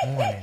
因为